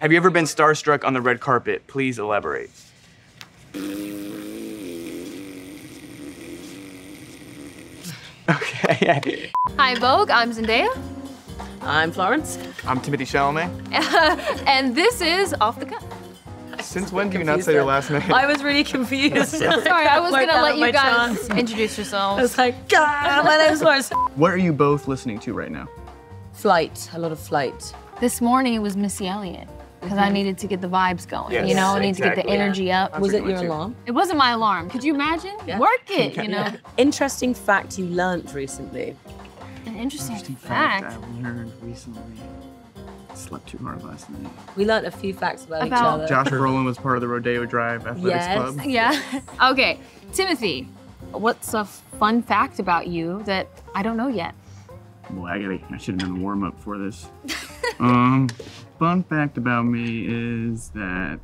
Have you ever been starstruck on the red carpet? Please elaborate. Okay. Hi, Vogue. I'm Zendaya. I'm Florence. I'm Timothée Chalamet. and this is Off the Cuff. Since when do you not say your last name? I was really confused. Sorry, I was gonna let you guys chance. introduce I yourselves. was like, God, my name's Florence. What are you both listening to right now? Flight, a lot of flight. This morning it was Missy Elliott because I mm-hmm. needed to get the vibes going. Yes, you know, I need to get the exactly. energy up. Was it your too. alarm? It wasn't my alarm. Could you imagine? Yeah. Work it. You know, Interesting fact you learned recently. an interesting, Interesting fact. fact I learned recently. Slept too hard last night. We learnt a few facts about, each other. Josh Brolin was part of the Rodeo Drive Athletics Yes. Club. Yeah. okay, Timothée. What's a fun fact about you that I don't know yet? Boy, I gotta. I should have done a warm up for this. Um, fun fact about me is that.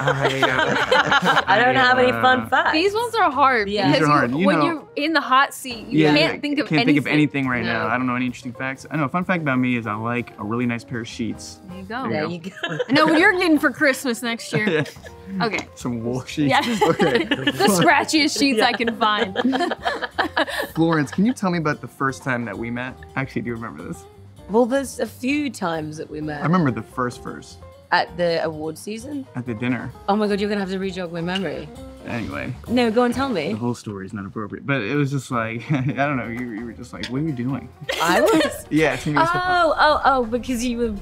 I, uh, I don't have any fun facts. These ones are hard Yeah. because These are you- hard, you when know. you're in the hot seat, you Yeah, can't think of can't anything. think of anything right now. I don't know any interesting facts. I know. a Fun fact about me is I like a really nice pair of sheets. There you go. There you you go. I know what you're getting for Christmas next year. Okay. Some wool sheets. Yeah. Okay. the scratchiest sheets I can find. Florence, can you tell me about the first time that we met? Actually, do you remember this? Well, there's a few times that we met I remember the first first at the award season. at the dinner. Oh my god, you're gonna have to rejog my memory. Anyway, No, go and tell me. the whole story is not appropriate, but it was just like I don't know. You, you were just like, what are you doing? I was. Yeah, to me. it's- Oh, oh, oh, because you were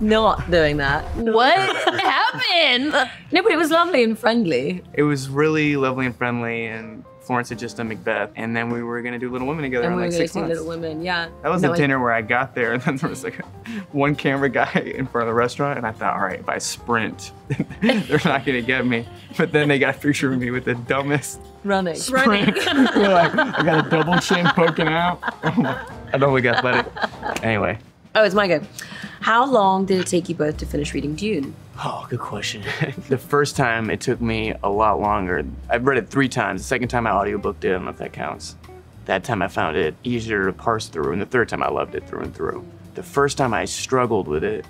not doing that. what happened? No, but it was lovely and friendly. It was really lovely and friendly, and Florence had just done Macbeth, and then we were gonna do Little Women together And in we were like going to six months. Little Women, yeah. That was No, the I- dinner where I got there, and then there was like one camera guy in front of the restaurant, and I thought, all right, if I sprint, they're not gonna get me. But then they got a picture of me with the dumbest Running. sprint. They're like, I got a double chin poking out. I don't look athletic. Anyway. Oh, it's my go. How long did it take you both to finish reading Dune? Oh, good question. the first time it took me a lot longer. I've read it three times. The second time I audiobooked it, I don't know if that counts. That time I found it easier to parse through, and the third time I loved it through and through. The first time I struggled with it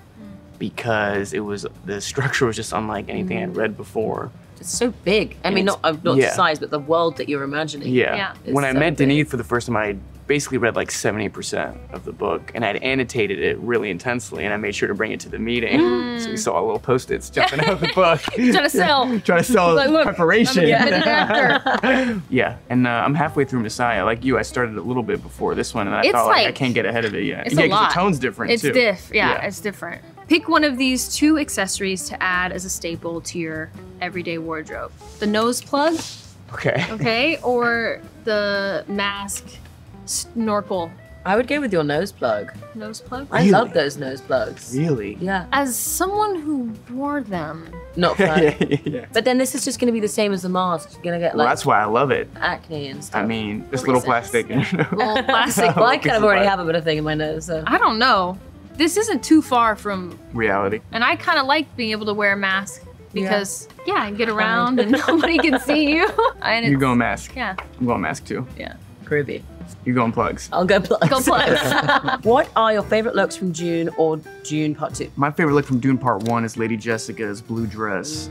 because it was the structure was just unlike anything I'd read before. It's so big. I mean, not uh, not Yeah. the size, but the world that you're imagining. Yeah. Yeah. When I so met big. Denis for the first time, I basically read like 70% of the book, and I'd annotated it really intensely, and I made sure to bring it to the meeting. So we saw a little post-its jumping out of the book. Trying to sell. Trying to sell Like, look, preparation. Yeah, and uh, I'm halfway through Messiah. Like you, I started a little bit before this one, and I It's thought like, I can't get ahead of it yet. it's yeah, a 'cause lot. the tone's different It's too. diff. Yeah, Yeah. it's different. Pick one of these two accessories to add as a staple to your everyday wardrobe. The nose plug, Okay. okay, or the mask snorkel I would go with your nose plug. nose plug. I love those nose plugs. Really? Yeah. As someone who wore them, Not fun. yeah, yeah. But then this is just going to be the same as the mask. You're going to get Well, like that's why I love it. acne and stuff. I mean, this little plastic. You little plastic. well, I kind of already have a bit of thing in my nose, so. I don't know. This isn't too far from, Reality. and I kind of like being able to wear a mask because yeah, I get around and nobody can see you. And You it's- going mask. Yeah, I'm going mask too. yeah. Groovy. You going plugs. I'll go plugs. Go plugs. what are your favorite looks from Dune or Dune Part 2? My favorite look from Dune Part One is Lady Jessica's blue dress.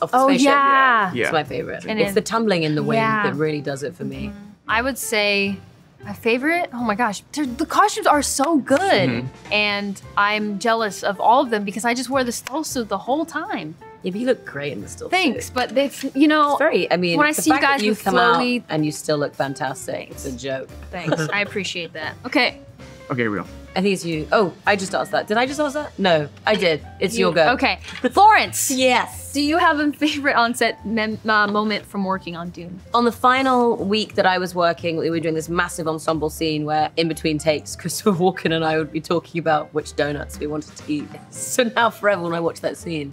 Of the Oh spaceship. yeah. Yeah. It's my favorite. And it's it- the tumbling in the wind Yeah. that really does it for me. I would say my favorite. Oh my gosh, the costumes are so good, Mm-hmm. and I'm jealous of all of them because I just wear the still suit the whole time. Yeah, but you look great in the still Thanks, suit. but it's you know. It's very, I mean, When I the see you fact that guys you with come flowy- out and you still look fantastic. It's a joke. Thanks, I appreciate that. Okay, Okay, real. I think it's you. Oh, I just asked that. Did I just ask that? No, I did. It's your go. Okay, Florence. Yes. Do you have a favorite onset mem- uh, moment from working on Dune? On the final week that I was working, we were doing this massive ensemble scene where, in between takes, Christopher Walken and I would be talking about which donuts we wanted to eat. So now, forever, when I watch that scene,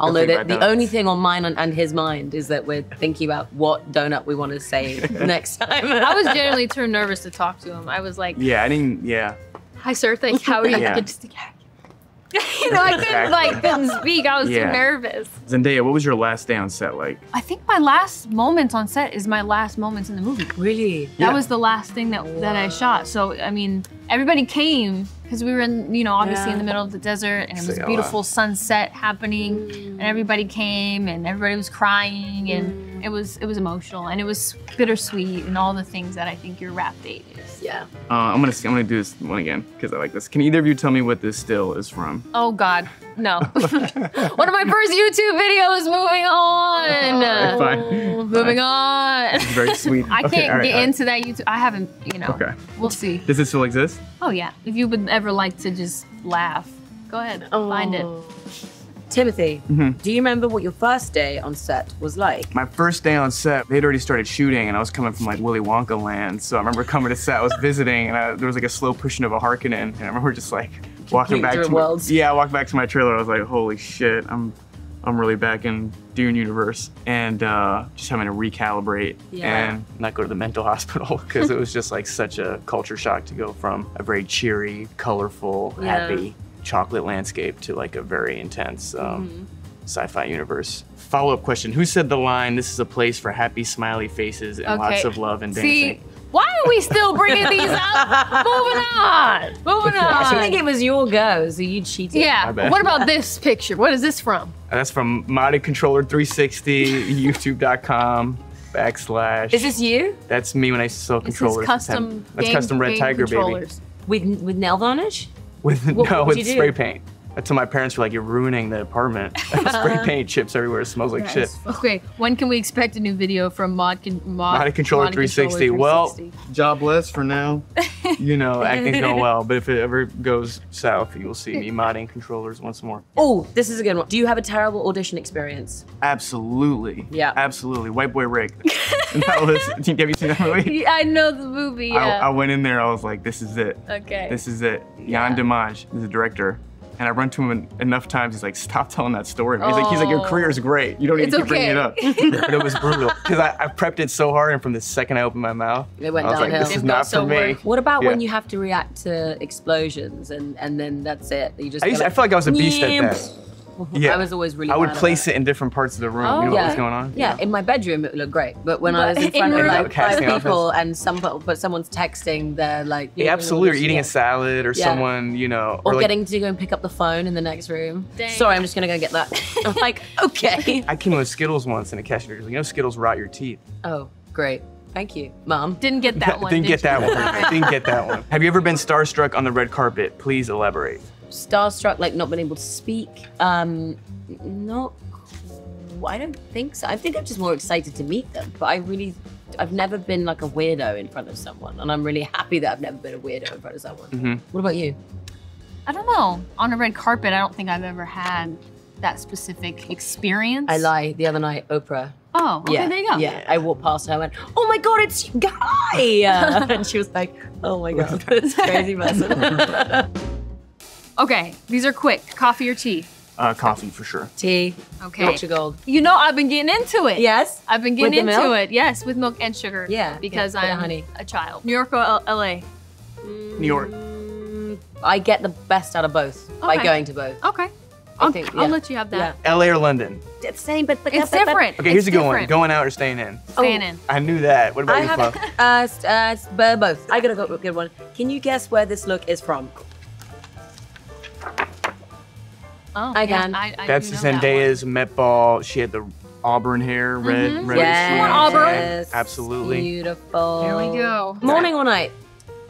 I'll know that the donuts. only thing on mine and, and his mind is that we're thinking about what donut we want to say next time. I was genuinely too nervous to talk to him. I was like, Yeah, I didn't. Yeah. "Hi, sir. Thank you. How are you?" Yeah. I just, you know, I couldn't like couldn't speak. I was Yeah. too nervous. Zendaya, what was your last day on set like? I think my last moments on set is my last moments in the movie. really? That Yeah. was the last thing that that I shot. So I mean, everybody came because we were in, you know, obviously in the middle of the desert, and it was a a uh, beautiful sunset happening, and everybody came, and everybody was crying, and it was it was emotional, and it was bittersweet, and all the things that I think your rap date is. Yeah. Uh, I'm gonna I'm gonna do this one again because I like this. Can either of you tell me what this still is from? Oh God, no! One of my first YouTube videos. Moving on. Fine. Moving on. It's Very sweet. I Okay, can't all right, get all right. into that YouTube. I haven't, you know. Okay. We'll see. Does it still exist? Oh yeah. If you would ever like to just laugh, go ahead. Find it. Timothée, Mm-hmm. do you remember what your first day on set was like? My first day on set, they'd already started shooting, and I was coming from like Willy Wonka land. So I remember coming to set, I was visiting, and I, there was like a slow pushing of a Harkonnen, and I remember just like walking back to different my, worlds. yeah, I walked back to my trailer. I was like, holy shit, I'm I'm really back in Dune universe, and uh, just having to recalibrate Yeah. and not go to the mental hospital because it was just like such a culture shock to go from a very cheery, colorful, Yeah. happy chocolate landscape to like a very intense. Um, Mm-hmm. sci-fi universe. Follow-up question: Who said the line, "This is a place for happy, smiley faces and Okay. lots of love and dancing. See, why are we still bringing these up? Moving on. Moving on. I think it was your go, so you cheated. Yeah. What about this picture? What is this from? And that's from Modded Controller 360, YouTube.com backslash. Is this you That's me when I sell This is controllers. custom. That's game- custom Red game Tiger, controllers. with with nail varnish? With What- no, with do? spray paint. I told my parents were like, "You're ruining the apartment. spray uh-huh. paint chips everywhere. It smells like shit." Okay, when can we expect a new video from Mod, con- mod Modded Controller Mod 360. Controller Well, jobless for now. You know, acting's going well, but if it ever goes south, you will see me modding controllers once more. Oh, this is a good one. Do you have a terrible audition experience? Absolutely. Yeah. Absolutely. White Boy Rick. And that was. Have you seen that movie? Yeah, I know the movie. I, Yeah. I went in there. I was like, "This is it. okay. This is it." Yann Demange is the director, and I run to him enough times. He's like, "Stop telling that story." He's like, "He's like, your Oh. career is oh. great. You don't need It's to keep bringing it up." but it was brutal because I, I prepped it so hard, and from the second I opened my mouth, It went I was like, downhill. "This is It got not so for me." worse. What about when you have to react to explosions and and then that's it? You just I, used, go I felt like I was a beast at that. Yeah. I was always really I would place that. it in different parts of the room. Oh, you know oh, what yeah. was going on? Yeah, in my bedroom it looked great, but when I was in in front of real- like five people office. and some but someone's texting, they're like Yeah, absolutely. Or eating yeah. a salad or Yeah. someone, you know, or like, getting to go and pick up the phone in the next room. Dang. Sorry, I'm just gonna go get that. I'm like, okay. I came with Skittles once, and the cashier goes, "You know, Skittles rot your teeth." Oh, great. Thank you, Mom. Didn't get that one. Didn't did get that one. Didn't get that one. Have you ever been starstruck on the red carpet? Please elaborate. Starstruck, like not being able to speak. Um, not. I don't think so. I think I'm just more excited to meet them. But I really, I've never been like a weirdo in front of someone, and I'm really happy that I've never been a weirdo in front of someone. Mhm. What about you? I don't know. On a red carpet, I don't think I've ever had that specific experience. I lie. The other night, Oprah. Oh, okay, yeah, there you go. Yeah, I walked past her. I went, "Oh my god, it's you, Guy!" And she was like, "Oh my god, this crazy person." Okay, these are quick. Coffee or tea? Uh, coffee for sure. Tea, Okay. Yorkshire Gold. You know, I've been getting into it. Yes. I've been getting into milk? it. Yes, with milk and sugar. Yeah, Because yeah, I'm honey. a child. New York or L- LA? New York. Mm, I get the best out of both by going to both. Okay. I'll, think, I'll yeah. let you have that. LA or London? It's same, but, but It's but- but- different. Okay, here's It's a good one. Going out or staying in? Staying Oh. in. I knew that. What about I you, have Fluff? uh, uh, both. I got a good good one. Can you guess where this look is from? Oh, I yeah, can. I, I That's do know that. Zendaya's Met Ball. She had the auburn hair, red, Mhm. red. yes. Come on, Auburn. Yes. Absolutely. Beautiful. There we go. Morning or night?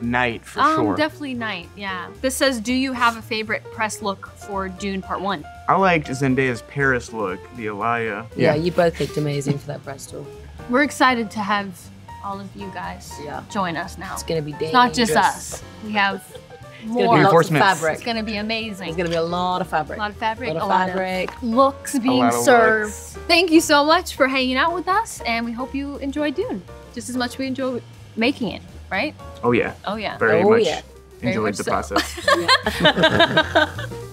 Night for Um, sure. definitely night. Yeah. This says, "Do you have a favorite press look for Dune Part One?" I liked Zendaya's Paris look, the Alaïa. Yeah. you both looked amazing for that press tour. We're excited to have all of you guys Yeah. join us now. It's gonna be dangerous. Not just us. We have It's more. gonna be Reinforcements. fabric. It's gonna be amazing. It's gonna be a lot of fabric. a lot of fabric, A lot a of lot fabric. of looks being served. looks. Thank you so much for hanging out with us, and we hope you enjoy Dune just as much we enjoy making it. Right? Oh yeah, Oh yeah. very Oh, much yeah. Very enjoyed much the so. process.